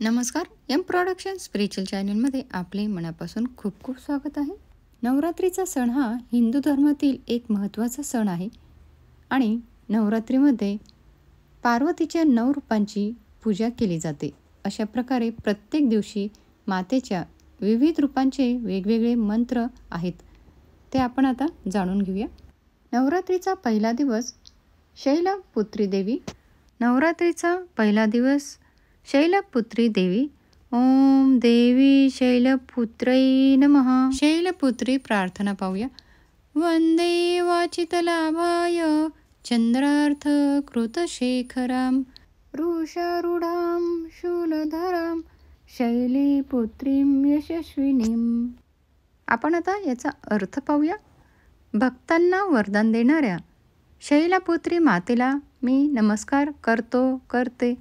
नमस्कार M production spiritual चॅनलमध्ये आपले मनापासून खूप खूप स्वागत आहे. नवरात्रीचा सण हा हिंदू धर्मातील एक महत्त्वाचा सण आहे आणि नवरात्रीमध्ये पार्वतीच्या नऊ रूपांची पूजा केली जाते. अशा प्रकारे प्रत्येक दिवशी मातेच्या विविध रूपांचे वेगवेगळे मंत्र आहेत ते आपण आता जाणून घेऊया. नवरात्रीचा पहिला दिवस शैलपुत्री देवी. नवरात्रीचा पहिला दिवस शैलपुत्री देवी. ओम देवी शैलपुत्रै नमः. शैलपुत्री प्रार्थना पाहूया. वंदे वाचितलाभाय. चंद्रार्थ कृतशेखराम. वृषारूढां शूलधरां. शैलीपुत्रीं यशस्विनीं. आपण आता याचा अर्थ पाहूया. भक्तांना वरदान देणाऱ्या शैलपुत्री मातेला मी नमस्कार करतो करते.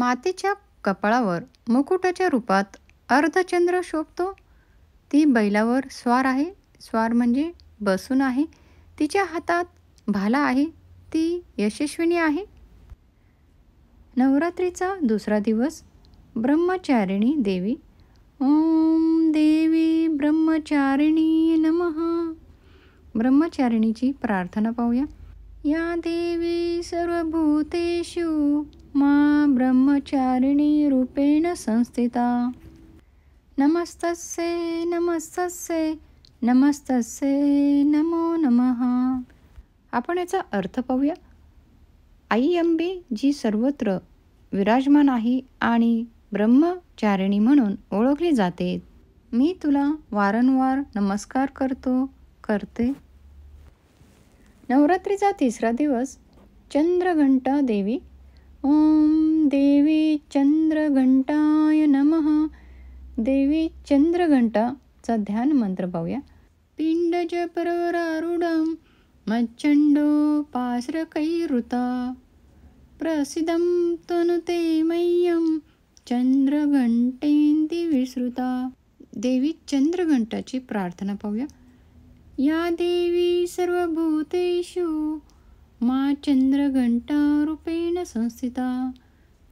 मातेच्या कपाळावर मुकुटाच्या रूपात अर्धचंद्र शोभतो. ती बैलावर स्वार आहे. स्वार म्हणजे बसून आहे. तिच्या हातात भाला आहे. ती यशस्विनी आहे. नवरात्रीचा दुसरा दिवस. ब्रह्मचारिणी देवी. ओम देवी ब्रह्मचारिणी नमः. ब्रह्मचारिणीची प्रार्थना पाहूया. या देवी सर्वभूतेषु. मा ब्रह्मचारिणी रूपेण संस्थिता। नमस्तस्ये नमस्तस्ये नमस्तस्ये नमो नमः। आपण याचा अर्थ पाहूया। आई अंबे जी सर्वत्र विराजमान आहे आणि ब्रह्मचारिणी म्हणून ओळखली जाते मी तुला वारंवार नमस्कार करतो करते। नवरात्रीचा तिसरा दिवस चंद्रघंटा देवी ओम देवी चंद्रघंटाय नमः देवी चंद्रघंटाचा ध्यान मंत्र पाहूया पिंडज परवरारूढं मच्चंडो पाश्रकैरुता प्रसिद्धं तनुते मह्यं चंद्रघंटेंती विसृता देवी चंद्रघंटाची प्रार्थना पाहूया या देवी सर्वभूतेषु चन्द्रघण्टारूपेण संस्थिता।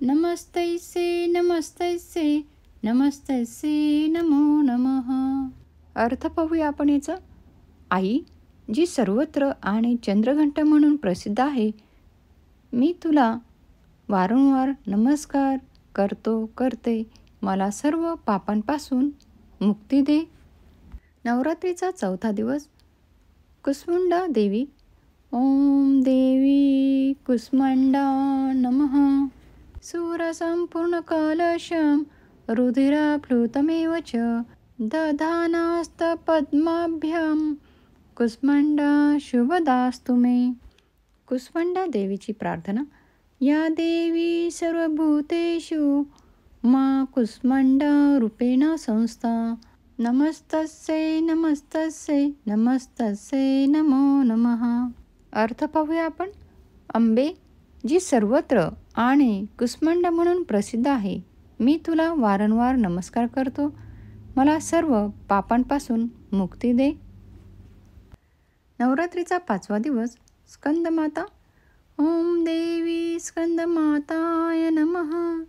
नमस्तैसे नमस्तैसे नमस्तैसे नमो नमः। अर्थ पाहूया आपण याचा. आई जी सर्वत्र आणि चंद्रघंटा म्हणून प्रसिद्ध आहे मी तुला वारंवार नमस्कार करतो करते मला सर्व पापांपासून मुक्ती दे. नवरात्रीचा चौथा दिवस कुसमुंडा देवी ओम देवी कुस्मंडा नमः। सूरसम्पूर्णकलशं रुधिराप्लुतमेव च दधानास्तपद्माभ्यां। कुस्मंडा शुभदास्तु मे। कुस्मंडा देवीची प्रार्थना। या देवी सर्वभूतेषु मा कुस्मंडा रूपेण संस्था। नमस्तस्य नमस्तस्य नमस्तस्य नमो नमः। अर्थ पाहूया आपण. अंबे जी सर्वत्र आणि कुस्मंड म्हणून प्रसिद्ध आहे मी तुला वारंवार नमस्कार करतो. मला सर्व पापांपासून मुक्ती दे. नवरात्रीचा पाचवा दिवस स्कंदमाता ओम देवी स्कंदमाताय नमः.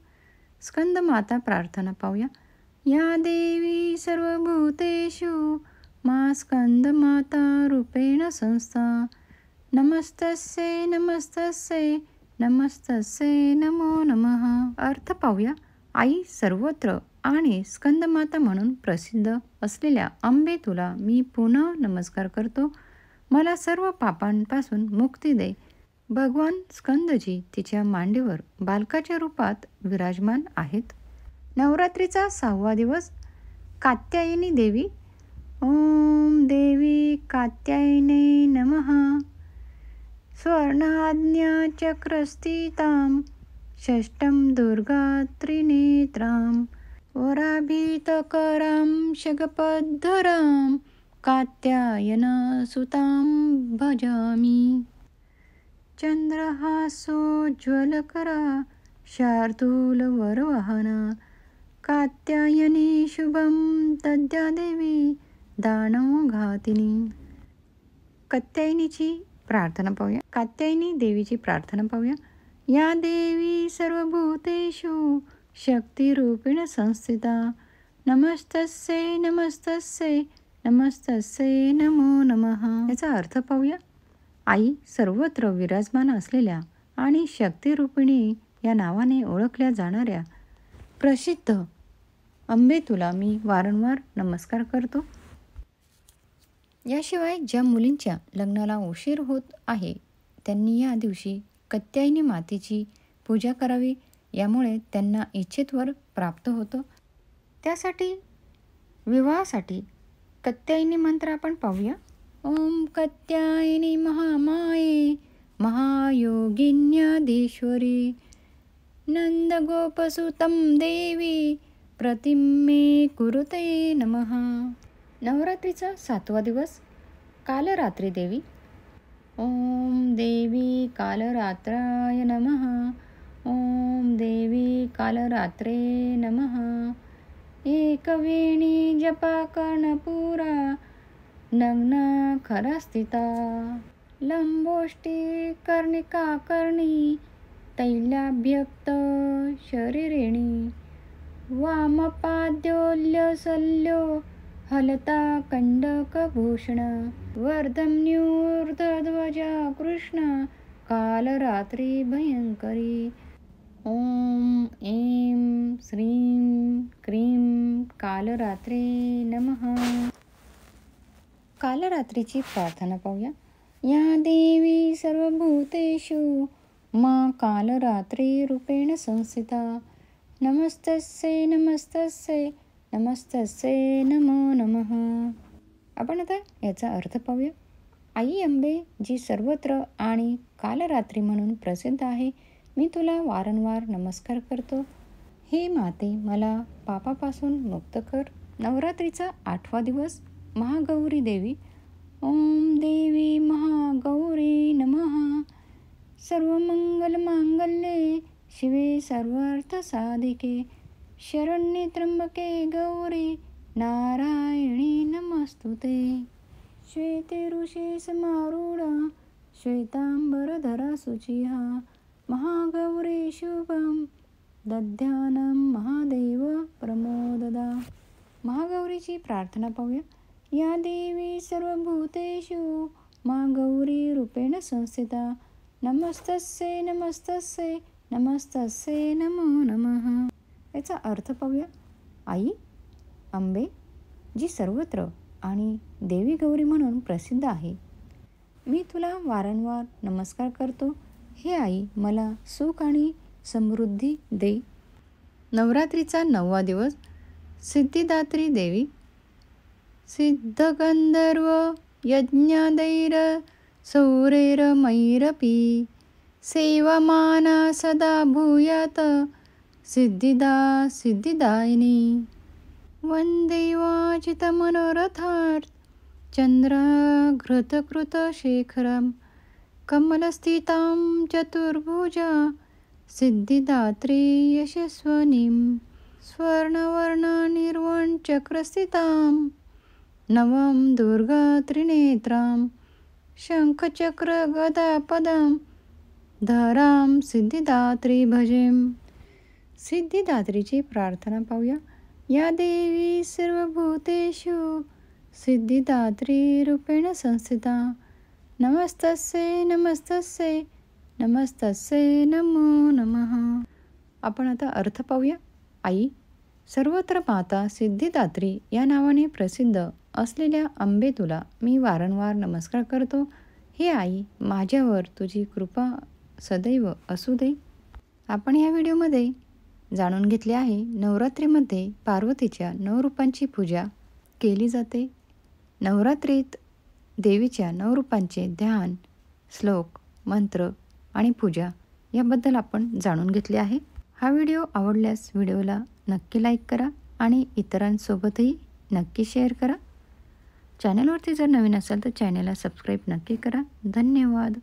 स्कंदमाता प्रार्थना पाहूया. या देवी सर्वभूतेषु मा स्कंदमाता रूपेण संस्था. नमस्तसे नमस्तसे नमस्तसे नमो नमः. अर्थ पाहूया. आई सर्वत्र आणि स्कंदमाता म्हणून प्रसिद्ध असलेल्या अंबे तुला मी पुन्हा नमस्कार करतो. मला सर्व पापांपासून मुक्ती दे. भगवान स्कंदजी तिच्या मांडीवर बालकाच्या रूपात विराजमान आहेत. नवरात्रीचा सहावा दिवस. कात्यायनी देवी. ओम देवी कात्यायने नमः. स्वर्णाज्ञाचक्रस्थितां षष्ठं दुर्गा त्रिनेत्रां वराभीतकरां शगपद्धरां कात्यायनसुतां भजामि। चन्द्रहासोज्ज्वलकरा शार्दूलवरवहना कात्यायनी शुभं तद्या देवी दानवघातिनी। कत्यायनीची प्रार्थना पाहूया. कात्यायनी देवीची प्रार्थना पाहूया. या देवी सर्वभूतेषु शक्तिरूपिण संस्थिता. नमस्तस्यै नमस्तस्यै नमस्तस्यै नमो नमः. याचा अर्थ पाहूया. आई सर्वत्र विराजमान असलेल्या आणि शक्तिरूपिणी या नावाने ओळखल्या जाणाऱ्या प्रसिद्ध अंबे तुला मी वारंवार नमस्कार करतो. याशिवाय ज्या मुलींच्या लग्नाला उशीर होत आहे त्यांनी या दिवशी कत्यायनी मातेची पूजा करावी यामुळे त्यांना इच्छित वर प्राप्त होतं. त्यासाठी विवाहासाठी कत्यायनी मंत्र आपण पाहूया. ओम कत्यायनी महामाये महायोगिन्याधीश्वरी नंदगोपसुतं देवी प्रतिमे कुरुते नमः. नवरात्रीचा सातवा दिवस कालरात्री देवी. ओम देवी कालरात्राय नमः. ओम देवी कालरात्रे नमः. एकवेणी जपा कर्णपुरा नग्न खरस्थिता. लंबोष्टी कर्णिका कर्णी तैलाभ्यक्त शरीरिणी. वामपाद्योल्यसल्यो हलता कंडकभूषण वर्धन्यूर्धध्वजा कृष्ण कालरात्री भयंकरी. ओम ऐं श्रीं क्रीं कालरात्रे नमः. कालरात्रीची प्रार्थना पाहूया. या देवी सर्वभूतेषु मा कालरात्री रूपेण संस्थिता. नमस्तस्य नमस्तस्य नमस्तसे नमो नमः. आपण आता याचा अर्थ पाहूया. आई अंबे जी सर्वत्र आणि कालरात्री म्हणून प्रसिद्ध आहे मी तुला वारंवार नमस्कार करतो. हे माते मला पापापासून मुक्त कर. नवरात्रीचा आठवा दिवस महागौरी देवी. ओम देवी महागौरी नमः. सर्वमंगलमांगल्ये शिवे सर्वार्थ साधिके. शरण्ये त्र्यंबके गौरी नारायणी नमस्तुते श्वेते ऋषे समारूढ श्वेतांबरधरा शुचिहा महागौरी शुभम दध्यानं महादेव प्रमोददा महागौरीची प्रार्थना पाहूया या देवी सर्वभूतेषु मा गौरी रूपेण संस्थिता नमस्तस्ये नमस्तस्ये नमस्तस्ये नमो नमः याचा अर्थ पाहूया. आई अंबे जी सर्वत्र आणि देवी गौरी म्हणून प्रसिद्ध आहे. मी तुला वारंवार नमस्कार करतो. हे आई मला सुख आणि समृद्धी दे. नवरात्रीचा नववा दिवस सिद्धिदात्री देवी. सिद्धगंधर्व यज्ञादैर सौरेर मैरपी. सेवमाना सदा भूयात सिद्धिदा सिद्धिदायिनी वन्दे चन्द्रघृतकृतशेखरं कमलस्थितां चतुर्भुजा सिद्धिदात्री यशस्वनीं स्वर्णवर्णनिर्वणचक्रस्थितां नवं दुर्गा त्रिनेत्रां शङ्खचक्रगदापदां धरां सिद्धिदात्री भजेम सिद्धिदात्रीची प्रार्थना पाहूया. या देवी सर्वभूतेषु सिद्धिदात्री रूपेण संस्थिता. नमस्तस्य नमस्तस्ये नमस्तस्ये नमो नमः. आपण आता अर्थ पाहूया. आई सर्वत्र माता सिद्धिदात्री या नावाने प्रसिद्ध असलेल्या अंबे तुला मी वारंवार नमस्कार करतो. हे आई माझ्यावर तुझी कृपा सदैव असू दे. आपण या व्हिडिओमध्ये जाणून घेतले आहे. नवरात्रीमध्ये पार्वतीच्या नऊ रूपांची पूजा केली जाते. नवरात्रीत देवीच्या नऊ रूपांचे ध्यान श्लोक मंत्र आणि पूजा याबद्दल आपण जाणून घेतले आहे. हा व्हिडिओ आवडल्यास व्हिडिओला नक्की लाईक करा आणि इतरांसोबतही नक्की शेअर करा. चॅनलवरती जर नवीन असाल तर चॅनलला सबस्क्राईब नक्की करा. धन्यवाद.